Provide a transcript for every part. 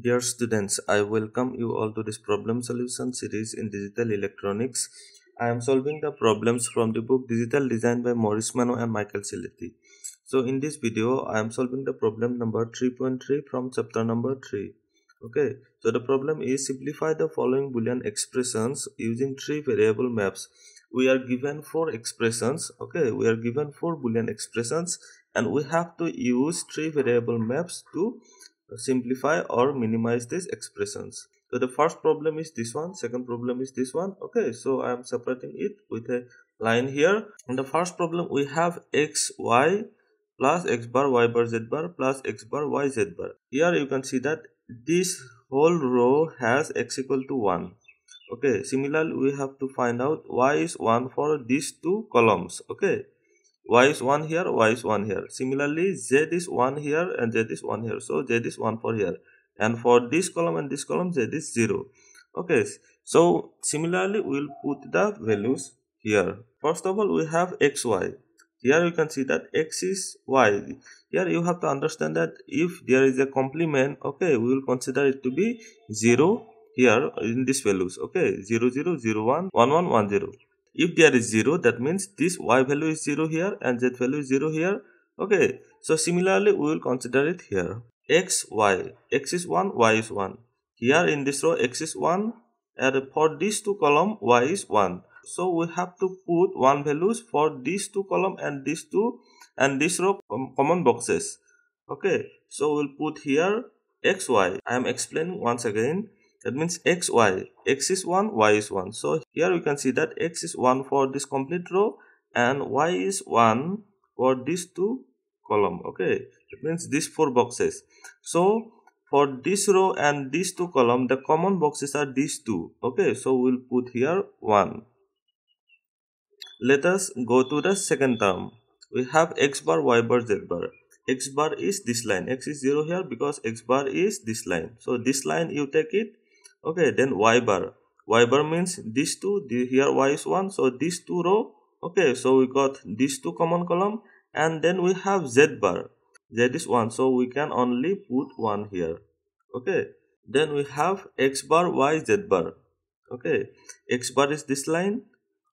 Dear students, I welcome you all to this problem solution series in digital electronics. I am solving the problems from the book Digital Design by Morris Mano and Michael Ciletti. So in this video, I am solving the problem number 3.3 from chapter number 3. Okay, so the problem is simplify the following boolean expressions using three variable maps. We are given four expressions. Okay, we are given four boolean expressions and we have to use three variable maps to simplify or minimize these expressions. So the first problem is this one second problem is this one. Okay so i am separating it with a line here. In the first problem we have x y plus x bar y bar z bar plus x bar y z bar. Here you can see that this whole row has x equal to 1 okay similarly we have to find out y is 1 for these two columns. Okay y is 1 here y is 1 here. Similarly z is 1 here and z is 1 here. So z is 1 for here. And for this column and this column z is 0 okay so similarly we'll put the values here. First of all we have xy here you can see that x is y. Here you have to understand that if there is a complement okay we will consider it to be 0 here in these values. Okay 0 0 0 1 1 1 1 0 if there is 0 that means this y value is 0 here and z value is 0 here. Okay so similarly we will consider it here. X y. X is 1 y is 1 here in this row x is 1 and for these two column y is 1 so we have to put one values for these two column and these two and this row common boxes. Okay so we'll put here xy i am explaining once again that means x y. X is 1 y is 1 so here we can see that x is 1 for this complete row and y is 1 for these two column okay? It means these four boxes. So for this row and these two column the common boxes are these two okay? So we'll put here 1 let us go to the second term. We have x bar y bar z bar. X bar is this line. X is 0 here because x bar is this line. So this line you take it okay then y bar y bar means these two the, here y is 1 so these two row. Okay so we got these two common column and then we have z bar. Z is 1 so we can only put 1 here. Okay then we have x bar y z bar. Okay x bar is this line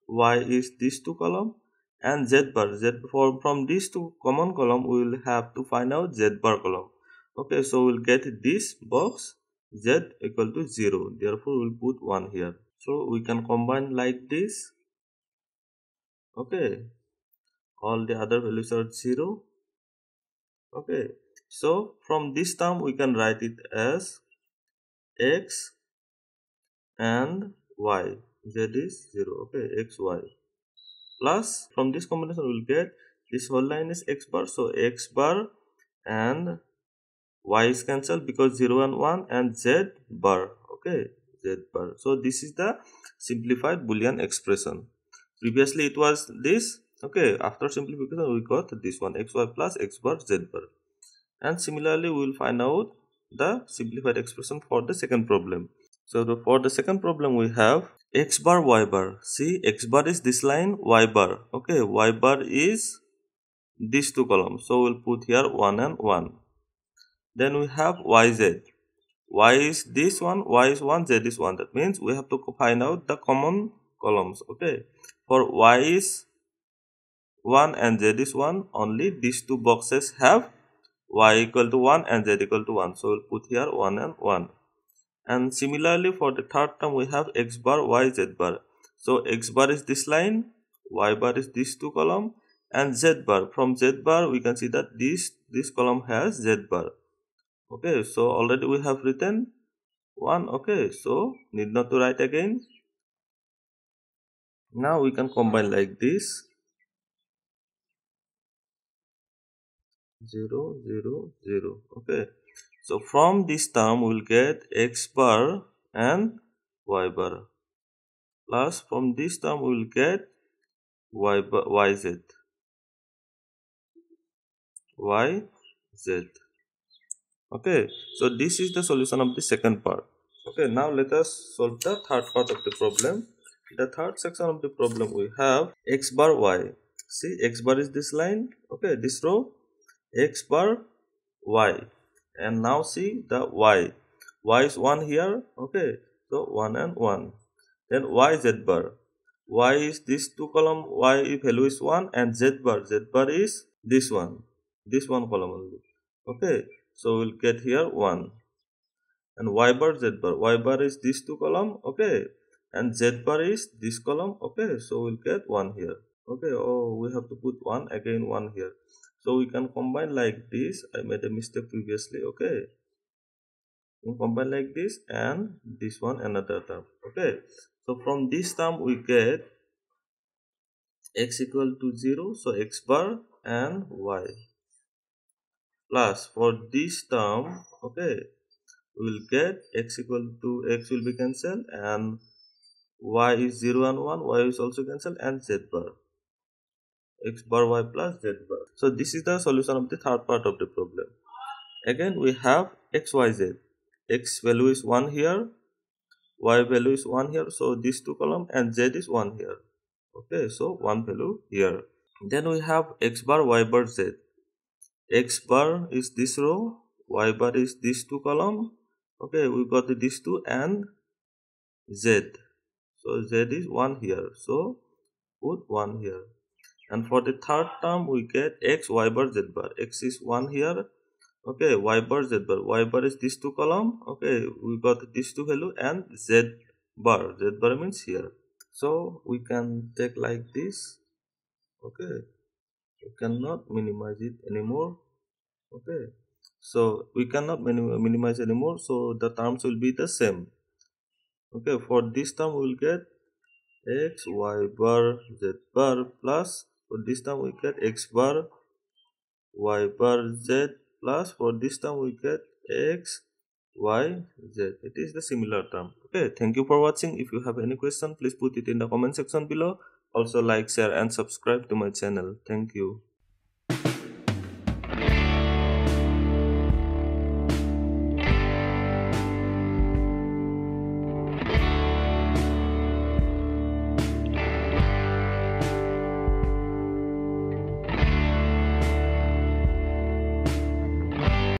y is these two column and z bar. Z for from these two common column we will have to find out z bar column. Okay so we'll get this box z equal to 0 therefore we'll put 1 here. So we can combine like this. Okay. All the other values are 0 okay. So from this term we can write it as x and y. Z is 0 okay. X y. Plus from this combination we'll get this whole line is x bar. So x bar and y is cancelled because 0 and 1 and z bar okay? Z bar. So this is the simplified boolean expression. Previously it was this okay? After simplification we got this one xy plus x bar z bar. And similarly we will find out the simplified expression for the second problem. So the, for the second problem we have x bar y bar. See x bar is this line y bar okay? Y bar is these two columns. So we'll put here 1 and 1 then we have yz y is this one y is 1 z is 1 that means we have to find out the common columns okay? For y is 1 and z is 1 only these two boxes have y equal to 1 and z equal to 1 so we'll put here 1 and 1 and similarly for the third term we have x bar y z bar. So x bar is this line y bar is this two column and z bar. From z bar we can see that this this column has z bar okay so already we have written one. Okay so need not to write again. Now we can combine like this. 0 0 0 okay so from this term we'll get x bar and y bar. Plus from this term we'll get y bar y z. Y z okay so this is the solution of the second part. Okay now let us solve the third part of the problem. The third section of the problem we have x bar y. See x bar is this line. Okay this row. X bar y. And now see the y. Y is 1 here. Okay so 1 and 1 then y z bar. Y is this two column. Y value is 1 and z bar. Z bar is this one. This one column only. Okay so we'll get here 1 and y bar z bar. Y bar is this two column okay. And z bar is this column okay. So we'll get 1 here okay. Oh we have to put 1 again 1 here. So we can combine like this. I made a mistake previously okay. We combine like this and this one another term okay. So from this term we get x equal to 0. So x bar and y. Plus for this term, okay, we will get x equal to x will be cancelled and y is 0 and 1, y is also cancelled and z bar. x bar y plus z bar. So this is the solution of the third part of the problem. Again we have x, y, z. x value is 1 here y value is 1 here so these two column and z is 1 here okay so 1 value here then we have x bar y bar z x bar is this row y bar is these two column. Okay we got these two and z. So z is 1 here. So put 1 here. And for the third term we get x y bar z bar. X is 1 here. Okay y bar z bar. Y bar is this two column. Okay we got this two value and z bar. Z bar means here. So we can take like this. Okay we cannot minimize it anymore. Okay. So we cannot minim minimize anymore so the terms will be the same. Okay for this term we will get x y bar z bar plus for this term we get x bar y bar z plus for this term we get x y z. It is the similar term. Okay thank you for watching. If you have any question please put it in the comment section below also like share and subscribe to my channel. Thank you